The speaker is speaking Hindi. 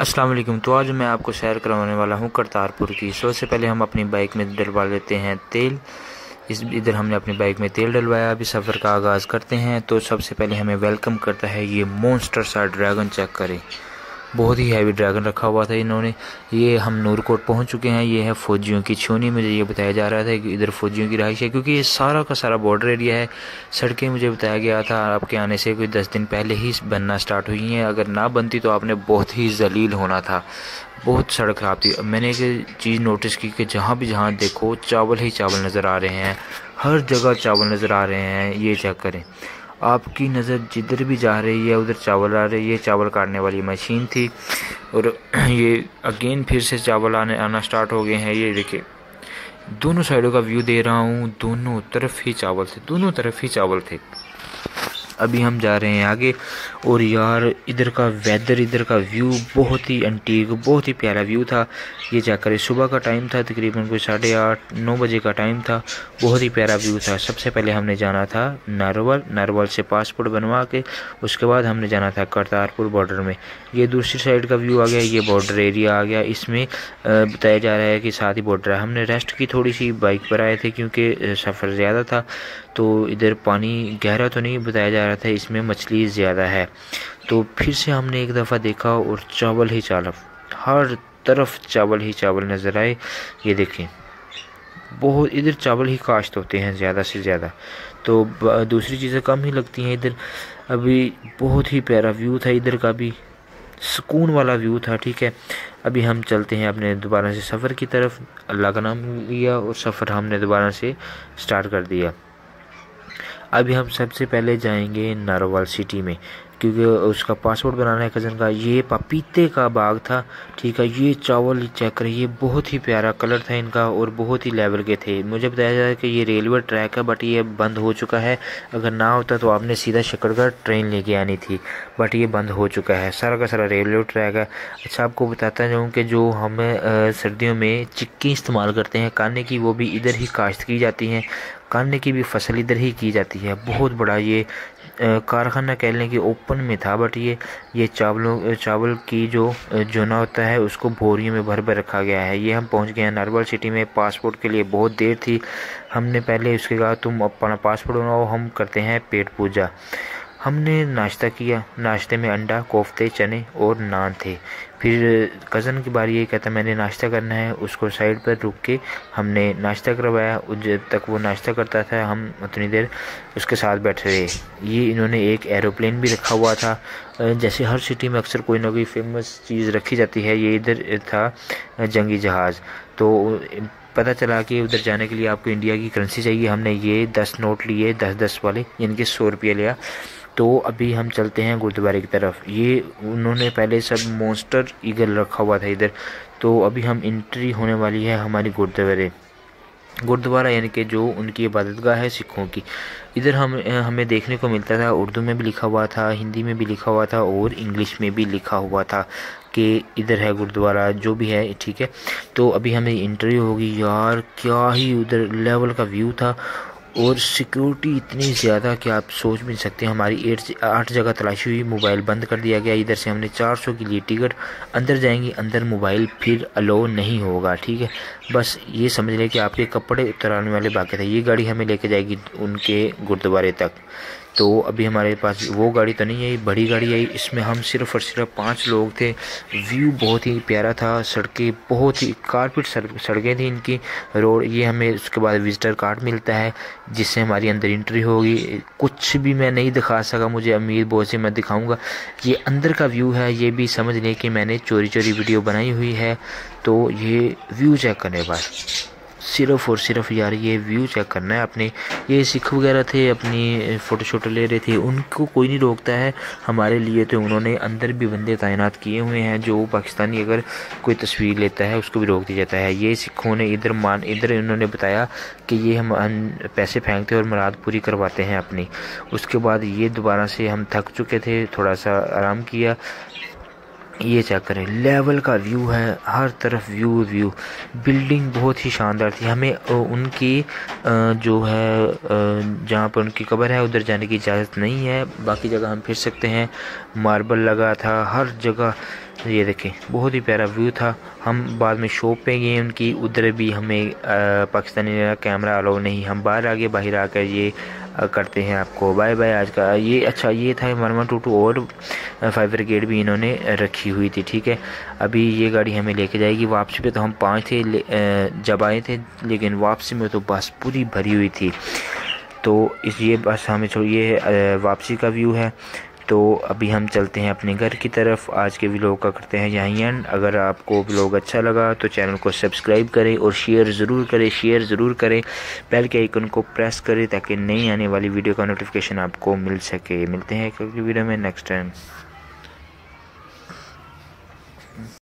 वालेकुम तो आज मैं आपको सैर करवाने वाला हूँ करतारपुर की। सबसे पहले हम अपनी बाइक में डलवा लेते हैं तेल। इस, इधर हमने अपनी बाइक में तेल डलवाया। अभी सफ़र का आगाज़ करते हैं। तो सबसे पहले हमें वेलकम करता है ये मोन्स्टर सा ड्रैगन चेक करें। बहुत ही हैवी ड्रैगन रखा हुआ था इन्होंने। ये हम नूरकोट पहुँच चुके हैं। ये है फ़ौजियों की छोनी। मुझे ये बताया जा रहा था कि इधर फ़ौजियों की रहाइश है, क्योंकि ये सारा का सारा बॉर्डर एरिया है। सड़कें मुझे बताया गया था आपके आने से कोई दस दिन पहले ही बनना स्टार्ट हुई हैं। अगर ना बनती तो आपने बहुत ही जलील होना था। बहुत सड़क ख़राब थी मैंने एक चीज़ नोटिस की कि जहाँ भी जहाँ देखो, चावल ही चावल नज़र आ रहे हैं। हर जगह चावल नज़र आ रहे हैं। ये चेक करें। आपकी नज़र जिधर भी जा रही है, उधर चावल आ रही है। चावल काटने वाली मशीन थी और ये अगेन फिर से चावल आने, आना स्टार्ट हो गए हैं। ये देखिए, दोनों साइडों का व्यू दे रहा हूँ। दोनों तरफ़ ही चावल थे, दोनों तरफ़ ही चावल थे। अभी हम जा रहे हैं आगे। और यार, इधर का वेदर इधर का व्यू बहुत ही एंटीक बहुत ही प्यारा व्यू था। ये जाकर सुबह का टाइम था, तकरीबन कोई साढ़े आठ, नौ बजे का टाइम था। बहुत ही प्यारा व्यू था। सबसे पहले हमने जाना था नारोवल। नारवल से पासपोर्ट बनवा के, उसके बाद हमने जाना था करतारपुर बॉर्डर में। ये दूसरी साइड का व्यू आ गया, ये बॉर्डर एरिया आ गया। इसमें बताया जा रहा है कि साथ ही बॉर्डर है। हमने रेस्ट की थोड़ी सी बाइक पर आए थे क्योंकि सफ़र ज़्यादा था। तो इधर पानी गहरा तो नहीं बताया जा रहा था, इसमें मछली ज़्यादा है। तो फिर से हमने एक दफ़ा देखा और चावल ही चावल, हर तरफ़ चावल ही चावल नज़र आए। ये देखें, बहुत इधर चावल ही काश्त होते हैं ज़्यादा से ज़्यादा। तो दूसरी चीज़ें कम ही लगती हैं इधर। अभी बहुत ही प्यारा व्यू था इधर का भी, सुकून वाला व्यू था, ठीक है। अभी हम चलते हैं अपने दोबारा से सफ़र की तरफ़। अल्लाह का नाम लिया और सफ़र हमने दोबारा से स्टार्ट कर दिया। अभी हम सबसे पहले जाएँगे नारोवाल सिटी में, क्योंकि उसका पासपोर्ट बनाना है कज़न का। ये पपीते का बाग था, ठीक है, ये चावल चेक करें, ये बहुत ही प्यारा कलर था इनका और बहुत ही लेवल के थे। मुझे बताया जा रहा है कि ये रेलवे ट्रैक है बट ये बंद हो चुका है। अगर ना होता तो आपने सीधा शकड़गढ़ ट्रेन लेके आनी थी बट ये बंद हो चुका है। सारा का सारा रेलवे ट्रैक है। अच्छा आपको बताता जाऊँ कि जो हम सर्दियों में चिक्की इस्तेमाल करते हैं काने की, वो भी इधर ही काश्त की जाती हैं। काने की भी फ़सल इधर ही की जाती है। बहुत बड़ा ये कारखाना कह लें कि ओपन में था, बट ये ये चावलों चावल की जो जोना होता है, उसको बोरियों में भर भर रखा गया है। ये हम पहुँच गए हैं नरवल सिटी में पासपोर्ट के लिए। बहुत देर थी। हमने पहले उसके बाद तुम अपना पासपोर्ट बनाओ, हम करते हैं पेट पूजा। हमने नाश्ता किया। नाश्ते में अंडा, कोफ्ते, चने और नान थे। फिर कज़न की बारी ये कहता मैंने नाश्ता करना है। उसको साइड पर रुक के हमने नाश्ता करवाया। जब तक वो नाश्ता करता था, हम उतनी देर उसके साथ बैठे रहे। ये इन्होंने एक एरोप्लेन भी रखा हुआ था। जैसे हर सिटी में अक्सर कोई ना कोई फ़ेमस चीज़ रखी जाती है। ये इधर था जंगी जहाज़। तो पता चला कि उधर जाने के लिए आपको इंडिया की करेंसी चाहिए। हमने ये दस नोट लिए दस दस वाले यानी कि सौ रुपये लिया। तो अभी हम चलते हैं गुरुद्वारे की तरफ़। ये उन्होंने पहले सब मोस्टर ईगल रखा हुआ था इधर। तो अभी हम इंट्री होने वाली है हमारी गुरुद्वारे। गुरुद्वारा यानी कि जो उनकी इबादतगाह है सिखों की। इधर हम, हमें देखने को मिलता था, उर्दू में भी लिखा हुआ था, हिंदी में भी लिखा हुआ था और इंग्लिश में भी लिखा हुआ था कि इधर है गुरुद्वारा, जो भी है, ठीक है। तो अभी हमें इंटरव्यू होगी। यार, क्या ही उधर लेवल का व्यू था। और सिक्योरिटी इतनी ज़्यादा कि आप सोच भी नहीं सकते। हमारी एट आठ जगह तलाशी हुई, मोबाइल बंद कर दिया गया। इधर से हमने 400 के लिए टिकट। अंदर जाएँगे, अंदर मोबाइल फिर अलो नहीं होगा, ठीक है? बस ये समझ लें कि आपके कपड़े उतराने वाले बाकी थे। ये गाड़ी हमें लेके जाएगी उनके गुरुद्वारे तक। तो अभी हमारे पास वो गाड़ी तो नहीं आई बड़ी गाड़ी आई इसमें हम सिर्फ़ और सिर्फ़ पाँच लोग थे। व्यू बहुत ही प्यारा था, सड़कें बहुत ही, कारपेट सड़कें थी इनकी। रोड, ये हमें उसके बाद विजिटर कार्ड मिलता है, जिससे हमारी अंदर एंट्री होगी। कुछ भी मैं नहीं दिखा सका, मुझे अमीर बहुत से मैं दिखाऊँगा। ये अंदर का व्यू है, ये भी समझ लें कि मैंने चोरी चोरी वीडियो बनाई हुई है। तो ये व्यू चेक करने बाद। सिर्फ़ और सिर्फ़ यार ये व्यू चेक करना है अपने। ये सिख वगैरह थे, अपनी फ़ोटो शोटो ले रहे थे, उनको कोई नहीं रोकता है। हमारे लिए तो उन्होंने अंदर भी बंदे तैनात किए हुए हैं, जो पाकिस्तानी अगर कोई तस्वीर लेता है, उसको भी रोक दिया जाता है। ये सिखों ने इधर मान, इधर इन्होंने बताया कि ये हम पैसे फेंकते और मुराद पूरी करवाते हैं अपनी। उसके बाद ये दोबारा से हम थक चुके थे, थोड़ा सा आराम किया। ये चेक करें? लेवल का व्यू है, हर तरफ़ व्यू व्यू बिल्डिंग बहुत ही शानदार थी। हमें उनकी जो है जहाँ पर उनकी कब्र है, उधर जाने की इजाज़त नहीं है। बाकी जगह हम फिर सकते हैं। मार्बल लगा था, हर जगह। ये देखें, बहुत ही प्यारा व्यू था। हम बाद में शॉप पे गए उनकी। उधर भी हमें पाकिस्तानी कैमरा अलाउ नहीं। हम बाहर आगे, बाहर आकर ये करते हैं आपको। बाय बाय आज का। ये अच्छा ये था वन वन टू टू और फाइव ब्रिगेड भी इन्होंने रखी हुई थी, ठीक है? अभी ये गाड़ी हमें लेके जाएगी। वापसी पे तो हम पाँच थे जब आए थे, लेकिन वापसी में तो बस पूरी भरी हुई थी। तो इस, ये बस हमें छोड़िए वापसी का व्यू है। तो अभी हम चलते हैं अपने घर की तरफ़। आज के व्लॉग का करते हैं यहीं एंड अगर आपको व्लॉग अच्छा लगा तो चैनल को सब्सक्राइब करें और शेयर ज़रूर करें शेयर ज़रूर करें। बेल के आइकन को प्रेस करें ताकि नई आने वाली वीडियो का नोटिफिकेशन आपको मिल सके। मिलते हैं अगली वीडियो में। Next time